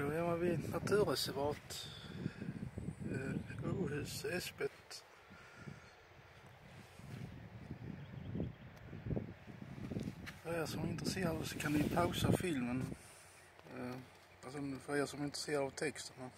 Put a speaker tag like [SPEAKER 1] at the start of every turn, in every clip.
[SPEAKER 1] då är man vid naturreservat. Eh, Åhus, Äspet. För er som är intresserade så kan ni pausa filmen. Eh, alltså för er som är intresserade av texten. här.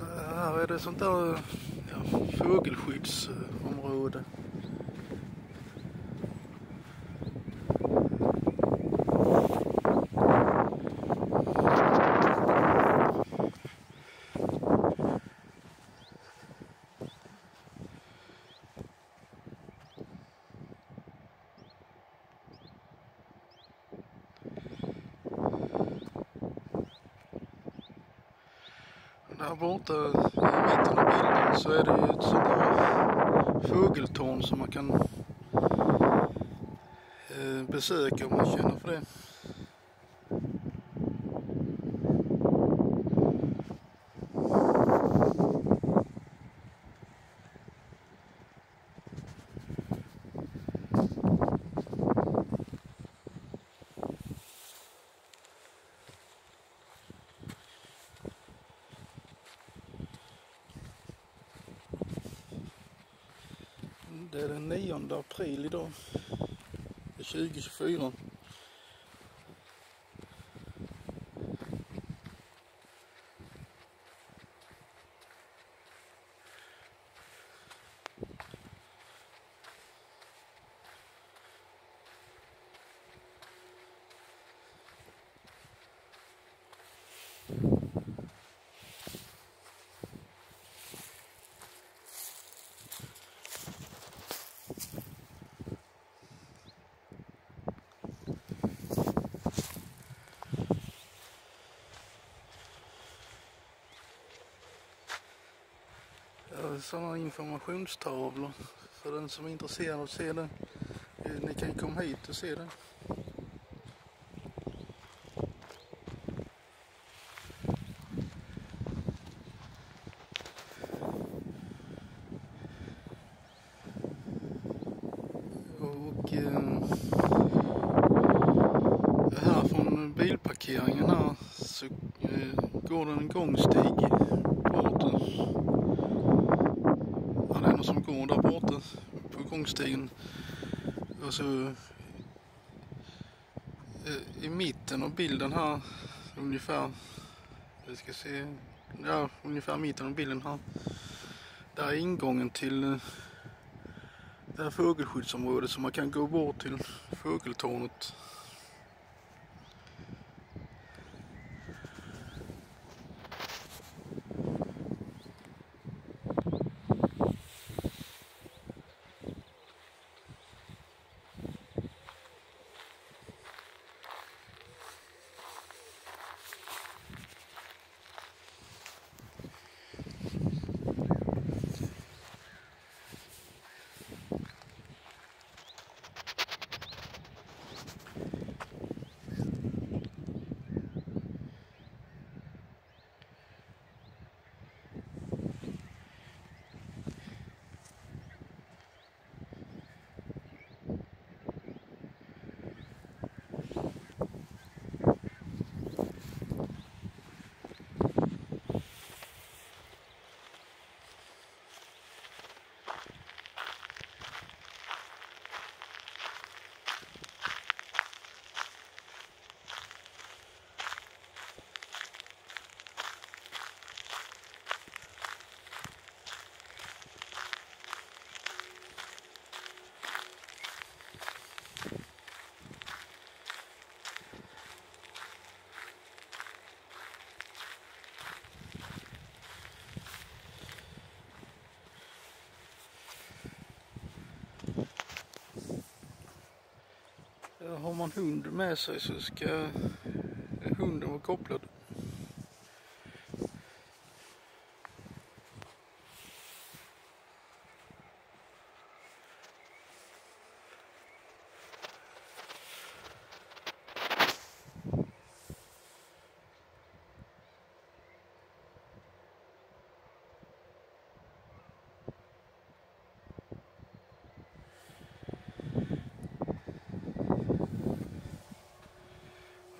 [SPEAKER 1] Eh, Här är det sånt där ja, fågelskyddsområde. Här borta i mitten av bilden så är det ju ett sånt där fågeltorn som man kan eh, besöka om man känner för det. 10 april idag. Det är 2024. Sådana informationstavlor Så den som är intresserad av att se det. Eh, ni kan komma hit och se det. Och eh, här från bilparkeringen här så eh, går det en gångstig bort. Ja, det är någon som går där borta på gångstigen. Och så alltså, eh, i mitten av bilden här ungefär, vi ska se, ja ungefär mitten av bilden här. Där är ingången till eh, det här fågelskyddsområdet så man kan gå bort till fågeltornet. Man hund med sig så ska hunden vara kopplad.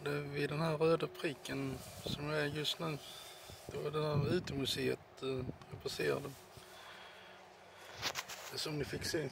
[SPEAKER 1] Det är vid den här röda pricken som jag är just nu. Då är det här utemuseet eh, jag passerade. Det som ni fick se.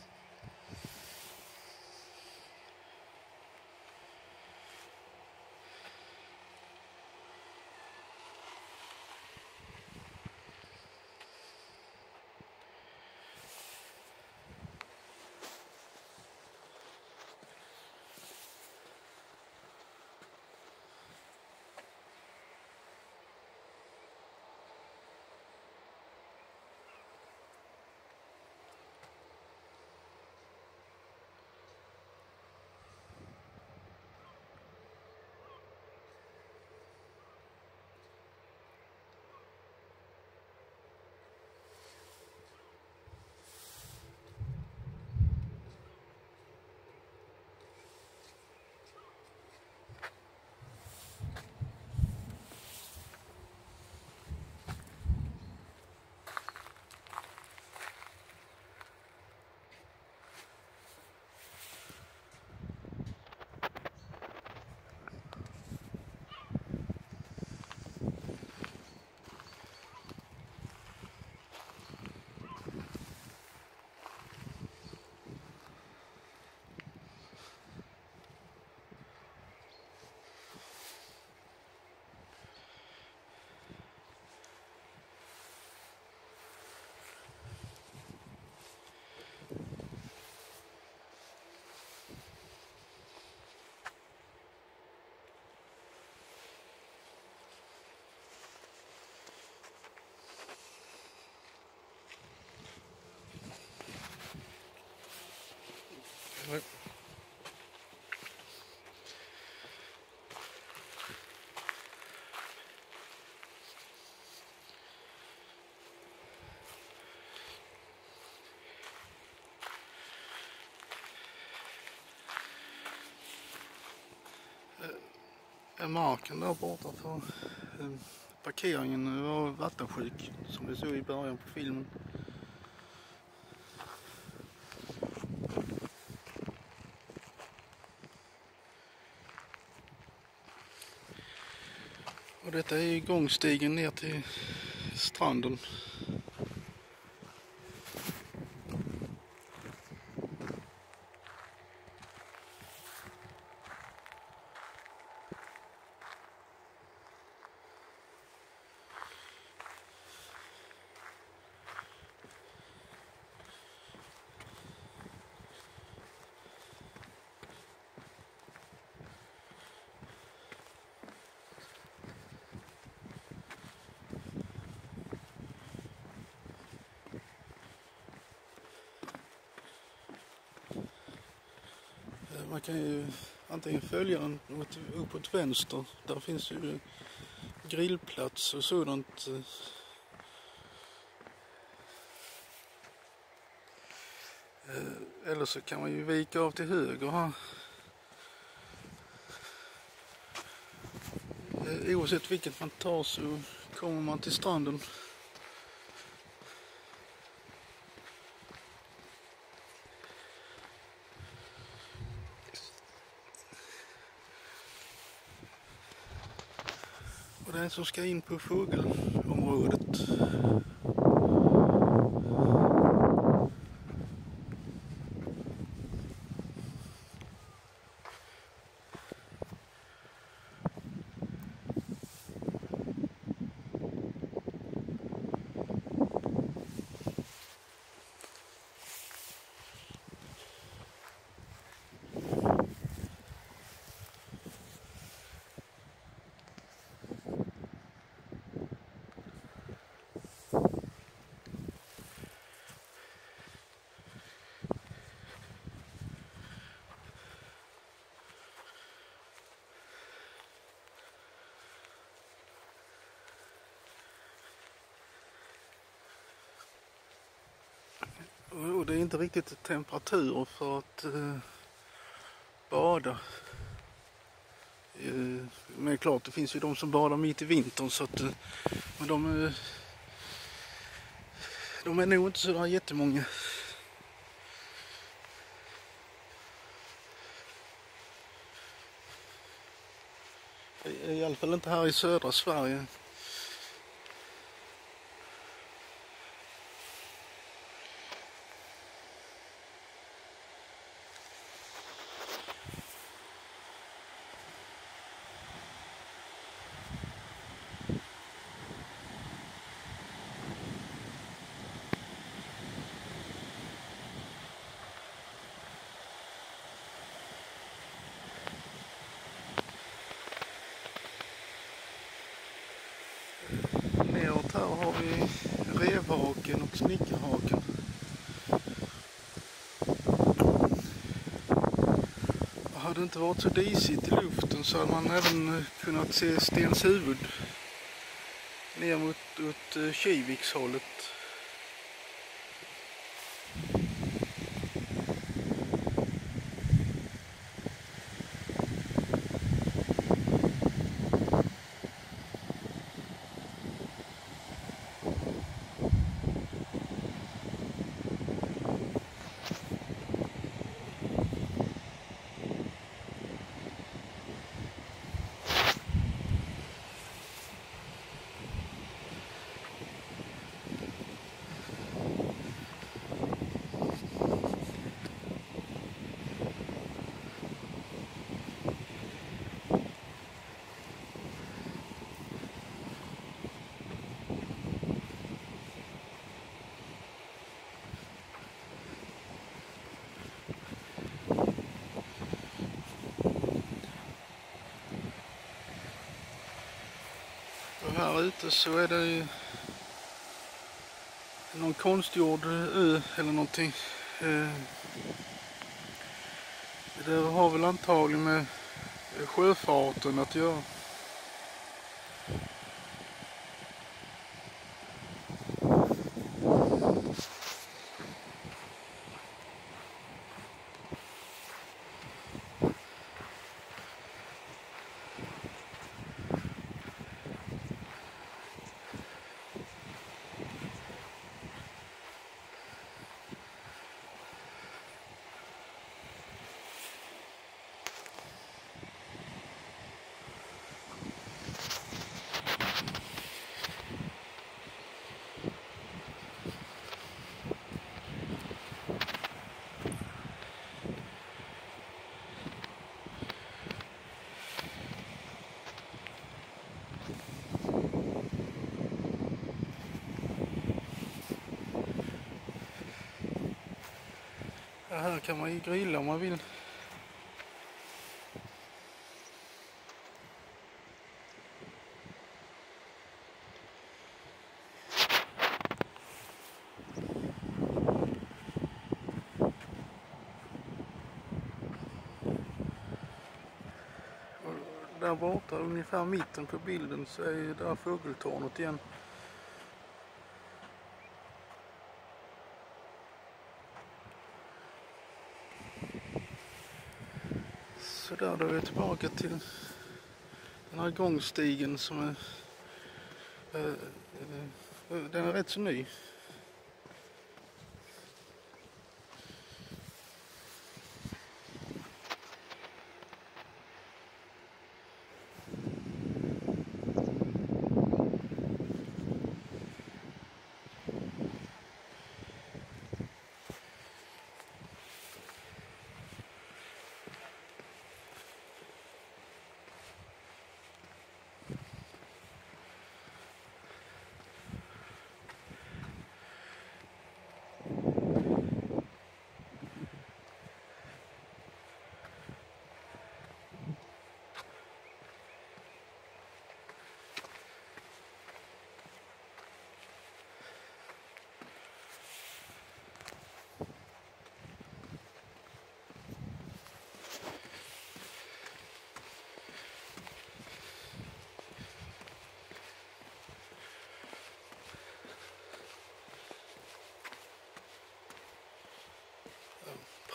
[SPEAKER 1] Marken där borta för eh, parkeringen var vattensjuk som vi såg i början på filmen. Och detta är gångstigen ner till stranden. Man kan ju antingen följa den åt, uppåt vänster. Där finns ju grillplats och sådant. Eh, eller så kan man ju vika av till höger här. Eh, oavsett vilket man tar så kommer man till stranden. Och den som ska in på fågelområdet. Och det är inte riktigt temperatur för att eh, bada. Eh, men klart, det finns ju de som badar mitt i vintern så att, eh, men de, eh, de är nog inte sådär jättemånga. I alla fall inte här i södra Sverige. Neråt här har vi revhaken och snickarhaken. Och hade det inte varit så disigt i luften så hade man även eh, kunnat se Stenshuvud ner mot, mot eh, Kiviks Kivikshållet. Och här ute så är det ju någon konstgjord ö eller någonting. Eh, det har väl antagligen med sjöfarten att göra. Här kan man ju grilla om man vill. Där borta, ungefär mitten på bilden, så är ju där fågeltornet igen. Där då är vi tillbaka till den här gångstigen som är... Eh, eh, den är rätt så ny.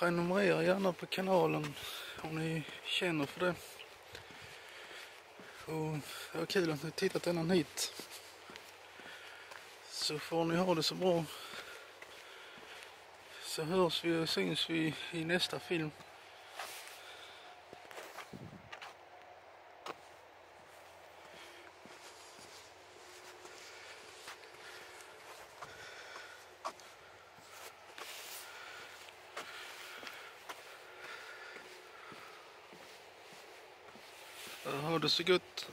[SPEAKER 1] Prenumerera gärna på kanalen om ni känner för det. Och det var kul att ni tittat ända hit. Så får ni ha det så bra. Så hörs vi och syns vi i nästa film. Ha det så gott.